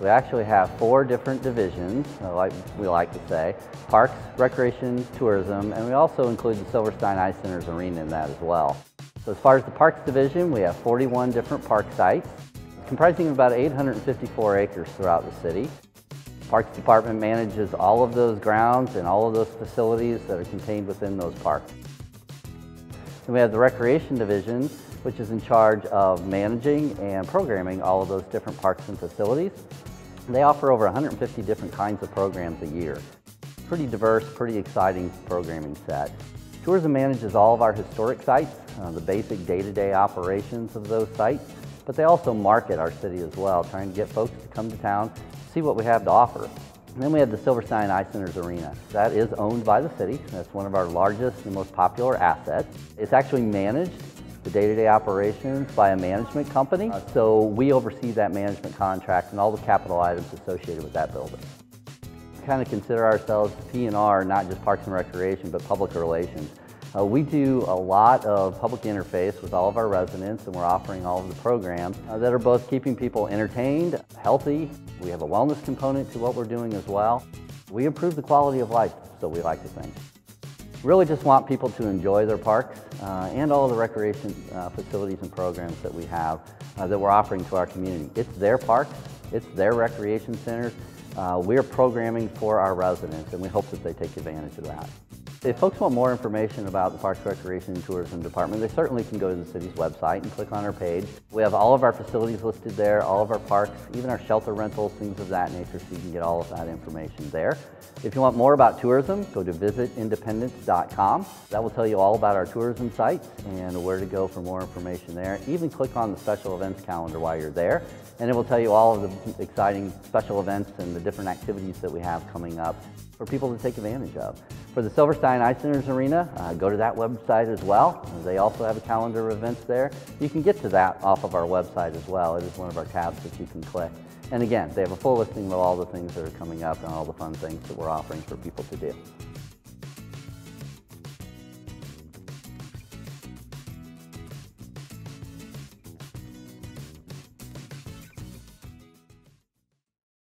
We actually have four different divisions, like we like to say, parks, recreation, tourism, and we also include the Silverstein Eye Centers arena in that as well. So as far as the parks division, we have 41 different park sites, comprising about 854 acres throughout the city. Parks Department manages all of those grounds and all of those facilities that are contained within those parks. Then we have the Recreation Division, which is in charge of managing and programming all of those different parks and facilities. They offer over 150 different kinds of programs a year. Pretty diverse, pretty exciting programming set. Tourism manages all of our historic sites, uh, the basic day-to-day -day operations of those sites, but they also market our city as well, trying to get folks to come to town, see what we have to offer. And then we have the Silverstein Eye Centers Arena. That is owned by the city. That's one of our largest and most popular assets. It's actually managed, the day-to-day -day operations, by a management company. Uh, so we oversee that management contract and all the capital items associated with that building. We kind of consider ourselves P&R, not just Parks and Recreation, but public relations. Uh, we do a lot of public interface with all of our residents and we're offering all of the programs uh, that are both keeping people entertained, healthy. We have a wellness component to what we're doing as well. We improve the quality of life, so we like to think. Really just want people to enjoy their parks uh, and all the recreation uh, facilities and programs that we have uh, that we're offering to our community. It's their parks, it's their recreation centers. Uh, we're programming for our residents and we hope that they take advantage of that. If folks want more information about the Parks, Recreation, and Tourism Department, they certainly can go to the city's website and click on our page. We have all of our facilities listed there, all of our parks, even our shelter rentals, things of that nature, so you can get all of that information there. If you want more about tourism, go to visitindependence.com. That will tell you all about our tourism sites and where to go for more information there. Even click on the special events calendar while you're there, and it will tell you all of the exciting special events and the different activities that we have coming up for people to take advantage of. For the Silverstein Eye Centers Arena, uh, go to that website as well. They also have a calendar of events there. You can get to that off of our website as well. It is one of our tabs that you can click. And again, they have a full listing of all the things that are coming up and all the fun things that we're offering for people to do.